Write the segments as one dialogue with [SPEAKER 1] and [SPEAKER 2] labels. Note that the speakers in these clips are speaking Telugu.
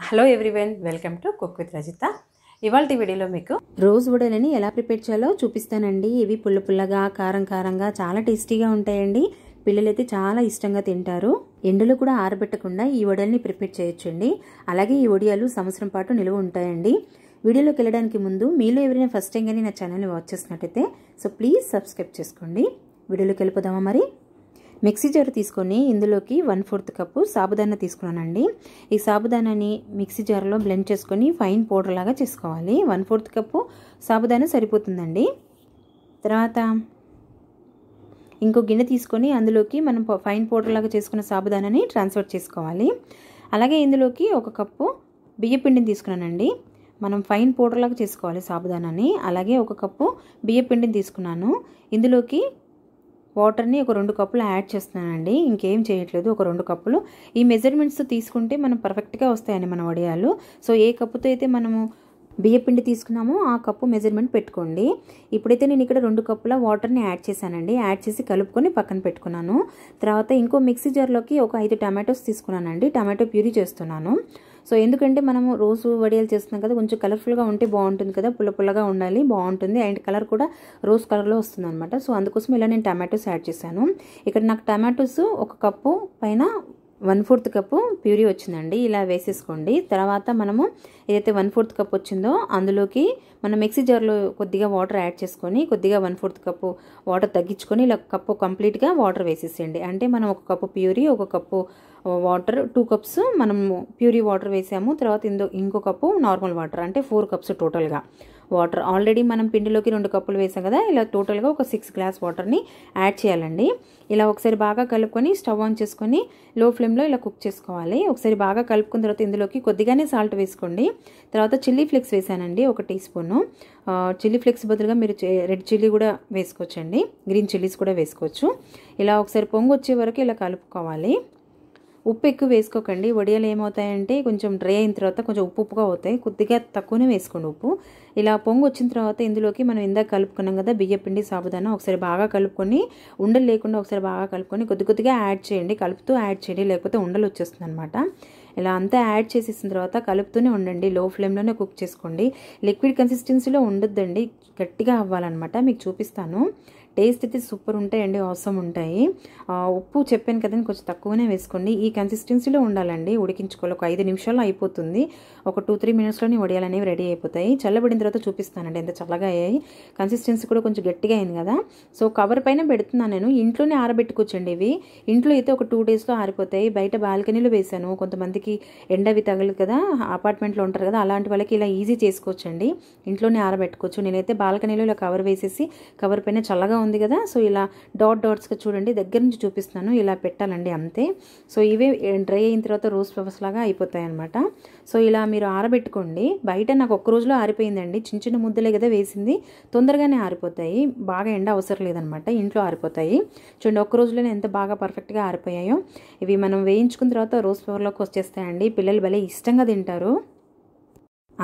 [SPEAKER 1] Hello everyone welcome to cook with Rajitha. ఇవాళ వీడియోలో మీకు రోజ్ వడలని ఎలా ప్రిపేర్ చేయాలో చూపిస్తానండి. ఇవి పుల్ల పుల్లగా కారం కారంగా చాలా టేస్టీగా ఉంటాయండి. పిల్లలైతే చాలా ఇష్టంగా తింటారు. ఎండలో కూడా ఆరబెట్టకుండా ఈ వడల్ని ప్రిపేర్ చేయొచ్చండి. అలాగే ఈ వడియాలు సంవత్సరం పాటు నిలువ ఉంటాయండి. వీడియోలోకి వెళ్ళడానికి ముందు మీలో ఎవరైనా ఫస్ట్ టైం కానీ నా ఛానల్ని వాచ్ చేసినట్టయితే సో ప్లీజ్ సబ్స్క్రైబ్ చేసుకోండి. వీడియోలోకి వెళ్ళిపోదామా మరి? మిక్సీ జార్ తీసుకొని ఇందులోకి వన్ ఫోర్త్ కప్పు సాబుదానా తీసుకున్నానండి. ఈ సాబుదానాని మిక్సీ జార్లో బ్లెండ్ చేసుకొని ఫైన్ పౌడర్ లాగా చేసుకోవాలి. వన్ ఫోర్త్ కప్పు సాబుదానా సరిపోతుందండి. తర్వాత ఇంకో గిన్నె తీసుకొని అందులోకి మనం ఫైన్ పౌడర్ లాగా చేసుకున్న సాబుదానాని ట్రాన్స్ఫర్ చేసుకోవాలి. అలాగే ఇందులోకి ఒక కప్పు బియ్యపిండిని తీసుకున్నానండి. మనం ఫైన్ పౌడర్ లాగా చేసుకోవాలి సాబుదానాని. అలాగే ఒక కప్పు బియ్యపిండిని తీసుకున్నాను. ఇందులోకి వాటర్ని ఒక రెండు కప్పులు యాడ్ చేస్తున్నానండి. ఇంకేం చేయట్లేదు. ఒక రెండు కప్పులు. ఈ మెజర్మెంట్స్ తీసుకుంటే మనం పర్ఫెక్ట్గా వస్తాయండి మన వడియాలు. సో ఏ కప్పుతో అయితే మనము బియ్యపిండి తీసుకున్నామో ఆ కప్పు మెజర్మెంట్ పెట్టుకోండి. ఇప్పుడైతే నేను ఇక్కడ రెండు కప్పుల వాటర్ని యాడ్ చేశానండి. యాడ్ చేసి కలుపుకొని పక్కన పెట్టుకున్నాను. తర్వాత ఇంకో మిక్సీ జార్లోకి ఒక ఐదు టమాటోస్ తీసుకున్నానండి. టమాటో ప్యూరీ చేస్తున్నాను. సో ఎందుకంటే మనము రోజు వడియాలు చేస్తున్నాం కదా కొంచెం కలర్ఫుల్గా ఉంటే బాగుంటుంది కదా పుల్ల పుల్లగా ఉండాలి బాగుంటుంది. అండ్ కలర్ కూడా రోజ్ కలర్లో వస్తుంది అనమాట సో అందుకోసం ఇలా నేను టమాటోస్ యాడ్ చేశాను. ఇక్కడ నాకు టమాటోస్ ఒక కప్పు పైన వన్ ఫోర్త్ కప్పు ప్యూరీ వచ్చిందండి ఇలా వేసేసుకోండి. తర్వాత మనము ఏదైతే వన్ ఫోర్త్ కప్ వచ్చిందో అందులోకి మనం మిక్సీ జార్లో కొద్దిగా వాటర్ యాడ్ చేసుకొని కొద్దిగా వన్ ఫోర్త్ కప్పు వాటర్ తగ్గించుకొని ఇలా కప్పు కంప్లీట్గా వాటర్ వేసేసేయండి. అంటే మనం ఒక కప్పు ప్యూరీ ఒక కప్పు వాటర్ టూ కప్స్ మనము ప్యూరీ వాటర్ వేసాము. తర్వాత ఇందో ఇంకో కప్పు నార్మల్ వాటర్ అంటే ఫోర్ కప్స్ టోటల్గా. వాటర్. ఆల్రెడీ మనం పిండిలోకి రెండు కప్పులు వేసాం కదా ఇలా టోటల్గా ఒక సిక్స్ గ్లాస్ వాటర్ని యాడ్ చేయాలండి. ఇలా ఒకసారి బాగా కలుపుకొని స్టవ్ ఆన్ చేసుకొని లో ఫ్లేమ్లో ఇలా కుక్ చేసుకోవాలి. ఒకసారి బాగా కలుపుకున్న తర్వాత ఇందులోకి కొద్దిగానే సాల్ట్ వేసుకోండి. తర్వాత చిల్లీ ఫ్లేక్స్ వేసానండి ఒక టీ స్పూను చిల్లీ ఫ్లేక్స్ బదులుగా మీరు రెడ్ చిల్లీ కూడా వేసుకోవచ్చండి. గ్రీన్ చిల్లీస్ కూడా వేసుకోవచ్చు. ఇలా ఒకసారి పొంగు వచ్చే వరకు ఇలా కలుపుకోవాలి. ఉప్పు ఎక్కువ వేసుకోకండి. వడియాలు ఏమవుతాయంటే కొంచెం డ్రై అయిన తర్వాత కొంచెం ఉప్పు ఉప్పుగా అవుతాయి. కొద్దిగా తక్కువనే వేసుకోండి ఉప్పు. ఇలా పొంగు వచ్చిన తర్వాత ఇందులోకి మనం ఇందాక కలుపుకున్నాం కదా బియ్యపిండి సాబుదానా ఒకసారి బాగా కలుపుకొని ఉండలు లేకుండా ఒకసారి బాగా కలుపుకొని కొద్ది కొద్దిగా యాడ్ చేయండి. కలుపుతూ యాడ్ చేయండి. లేకపోతే ఉండలు వచ్చేస్తుంది అనమాట ఇలా అంతా యాడ్ చేసేసిన తర్వాత కలుపుతూనే ఉండండి. లో ఫ్లేమ్లోనే కుక్ చేసుకోండి. లిక్విడ్ కన్సిస్టెన్సీలో ఉండొద్దండి. గట్టిగా అవ్వాలన్నమాట. మీకు చూపిస్తాను. టేస్ట్ అయితే సూపర్ ఉంటాయండి అవసరం ఉంటాయి. ఉప్పు చెప్పాను కదండి కొంచెం తక్కువనే వేసుకోండి. ఈ కన్సిస్టెన్సీలో ఉండాలండి ఉడికించుకోవాలి. ఒక ఐదు నిమిషాల్లో అయిపోతుంది. ఒక టూ త్రీ మినిట్స్లోనే వడియాలు అనేవి రెడీ అయిపోతాయి. చల్లబడిన తర్వాత చూపిస్తానండి ఎంత చల్లగా అయ్యాయి. కన్సిస్టెన్సీ కూడా కొంచెం గట్టిగా అయింది కదా. సో కవర్ పైన పెడుతున్నాను నేను. ఇంట్లోనే ఆరబెట్టుకోవచ్చండి ఇవి. ఇంట్లో అయితే ఒక టూ డేస్లో ఆరిపోతాయి. బయట బాల్కనీలో వేసాను కొంతమందికి ఎండవి తగలదు కదా అపార్ట్మెంట్లో ఉంటారు కదా అలాంటి వాళ్ళకి ఇలా ఈజీ చేసుకోవచ్చండి. ఇంట్లోనే ఆరబెట్టుకోవచ్చు. నేనైతే బాల్కనీలో ఇలా కవర్ వేసేసి కవర్ పైన చల్లగా ఉంది కదా. సో ఇలా డాట్ డాట్స్గా చూడండి. దగ్గర నుంచి చూపిస్తున్నాను. ఇలా పెట్టాలండి అంతే. సో ఇవే డ్రై అయిన తర్వాత రోజ్ ఫ్లవర్స్ లాగా అయిపోతాయి అనమాట సో ఇలా మీరు ఆరబెట్టుకోండి. బయట నాకు ఒక్క రోజులో ఆరిపోయిందండి. చిన్న చిన్న ముద్దలే కదా వేసింది. తొందరగానే ఆరిపోతాయి. బాగా ఎండ అవసరం లేదనమాట ఇంట్లో ఆరిపోతాయి. చూడండి ఒక్క రోజులోనే ఎంత బాగా పర్ఫెక్ట్గా ఆరిపోయాయో. ఇవి మనం వేయించుకున్న తర్వాత రోజ్ ఫ్లవర్లోకి వచ్చేస్తాయండి. పిల్లలు భలే ఇష్టంగా తింటారు.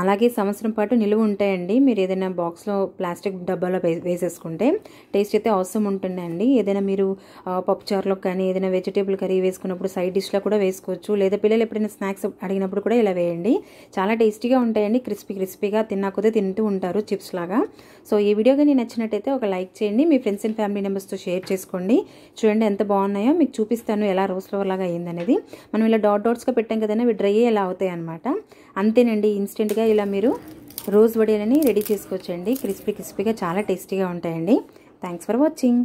[SPEAKER 1] అలాగే సంవత్సరం పాటు నిలువ ఉంటాయండి. మీరు ఏదైనా బాక్స్లో ప్లాస్టిక్ డబ్బాలో వేసేసుకుంటే టేస్ట్ అయితే అవసరం ఉంటుందండి. ఏదైనా మీరు పప్పుచారులో కానీ ఏదైనా వెజిటేబుల్ కర్రీ వేసుకున్నప్పుడు సైడ్ డిష్లో కూడా వేసుకోవచ్చు. లేదా పిల్లలు ఎప్పుడైనా స్నాక్స్ అడిగినప్పుడు కూడా ఇలా వేయండి. చాలా టేస్టీగా ఉంటాయండి. క్రిస్పీ క్రిస్పీగా తిన్నాకొదే తింటూ ఉంటారు చిప్స్ లాగా. సో ఈ వీడియో కానీ నచ్చినట్టయితే ఒక లైక్ చేయండి. మీ ఫ్రెండ్స్ అండ్ ఫ్యామిలీ మెంబర్స్తో షేర్ చేసుకోండి. చూడండి ఎంత బాగున్నాయో. మీకు చూపిస్తాను ఎలా రోజ్ ఫ్లవర్ లాగా అయ్యిందనేది మనం ఇలా డాట్ డాట్స్గా పెట్టాం కదండి. అవి డ్రై ఎలా అవుతాయి అనమాట అంతేనండి. ఇన్స్టెంట్గా ఇలా మీరు రోజ్ వడియాలని రెడీ చేసుకోవచ్చండి. క్రిస్పీ క్రిస్పీగా చాలా టేస్టీగా ఉంటాయండి. Thanks for watching